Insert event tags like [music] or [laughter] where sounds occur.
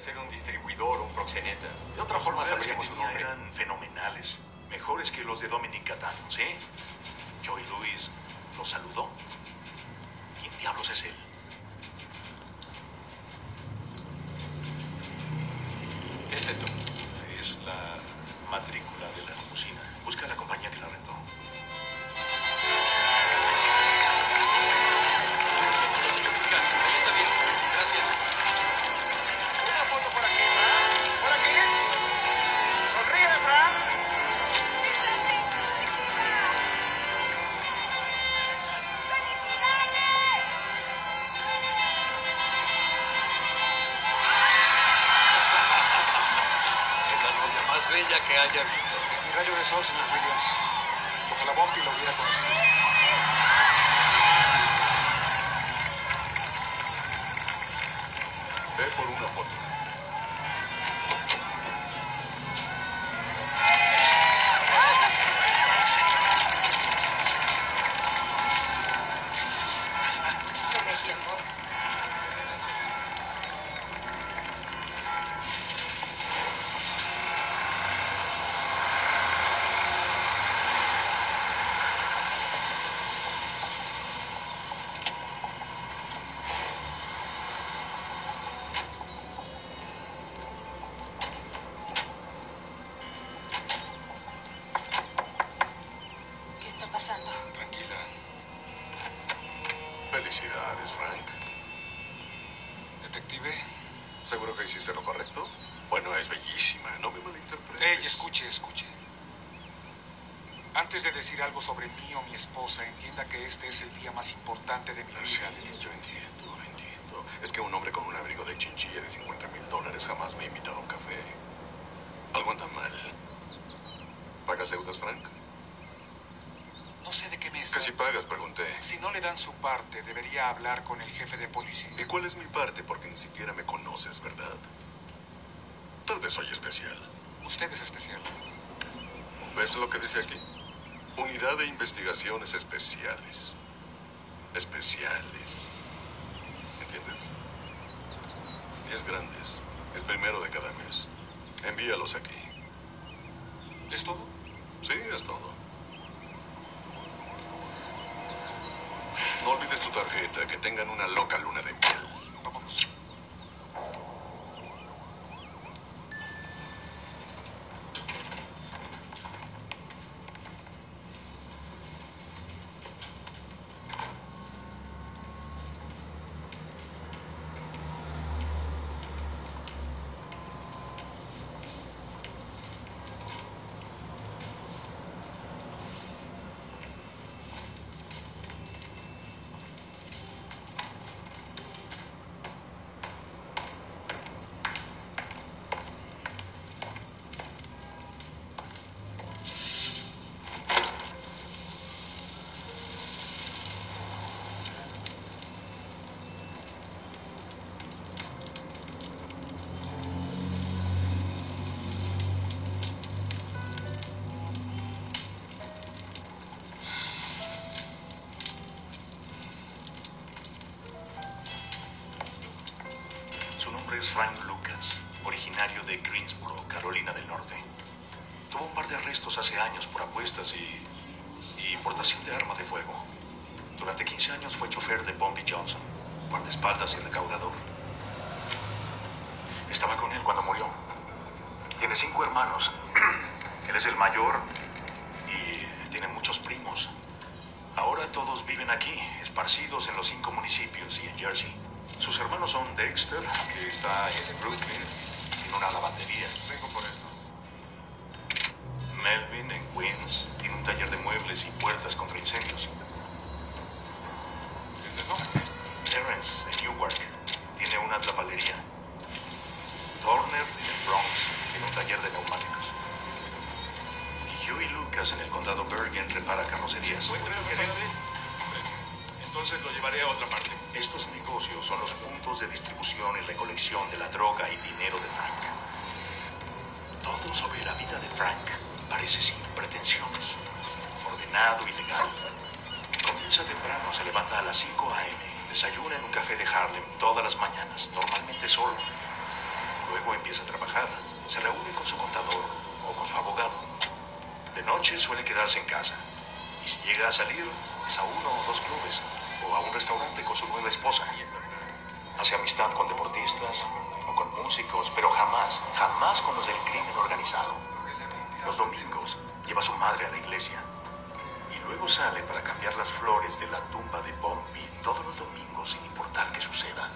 ser un distribuidor o un proxeneta. De otra Los forma sabríamos que su nombre. eran fenomenales. Mejores que los de Dominic Catano, ¿sí? Joey Lewis los saludó. ¿Quién diablos es él? Haya visto. Es mi rayo de sol, señor Williams. Ojalá Bumpy lo hubiera conocido. Detective. ¿Seguro que hiciste lo correcto? Bueno, es bellísima. No me malinterpretes. Ey, escuche, escuche. Antes de decir algo sobre mí o mi esposa, entienda que este es el día más importante de mi Ah, Sí, vida. yo entiendo, entiendo. Es que un hombre con un abrigo de chinchilla de 50 mil dólares jamás me ha invitado a un café. Algo anda mal. ¿Pagas deudas, Frank? No sé de qué me está... Si pagas, pregunté. Si no le dan su parte, debería hablar con el jefe de policía. ¿Y cuál es mi parte? Porque ni siquiera me conoces, ¿verdad? Tal vez soy especial. Usted es especial. ¿Ves lo que dice aquí? Unidad de Investigaciones Especiales. Especiales. ¿Entiendes? Diez grandes. El primero de cada mes. Envíalos aquí. ¿Es todo? Sí, es todo. No olvides tu tarjeta. Que tengan una loca luna de miel. Vámonos. Es Frank Lucas, originario de Greensboro, Carolina del Norte. Tuvo un par de arrestos hace años por apuestas y, y de arma de fuego. Durante 15 años fue chofer de Bumpy Johnson, guardaespaldas y recaudador. Estaba con él cuando murió. Tiene cinco hermanos. [clears throat] Él es el mayor y tiene muchos primos. Ahora todos viven aquí, esparcidos en los cinco municipios y en Jersey. Sus hermanos son Dexter, que está en Brooklyn, tiene una lavandería. Vengo por esto. Melvin en Queens, tiene un taller de muebles y puertas contra incendios. ¿Qué es eso? Terrence en Newark, tiene una tabalería. Turner en el Bronx, tiene un taller de neumáticos. Y Huey Lucas en el condado Bergen repara carrocerías. ¿Encuentra el gerente? Entonces lo llevaré a otra parte. Estos negocios son los puntos de distribución y recolección de la droga y dinero de Frank. Todo sobre la vida de Frank parece sin pretensiones, ordenado y legal. Comienza temprano, se levanta a las 5 a.m., desayuna en un café de Harlem todas las mañanas, normalmente solo. luego empieza a trabajar. Se reúne con su contador o con su abogado. De noche suele quedarse en casa. Y si llega a salir, a uno o dos clubes o a un restaurante con su nueva esposa. Hace amistad con deportistas o con músicos, pero jamás, jamás con los del crimen organizado. Los domingos lleva a su madre a la iglesia y luego sale para cambiar las flores de la tumba de Bombi todos los domingos sin importar qué suceda.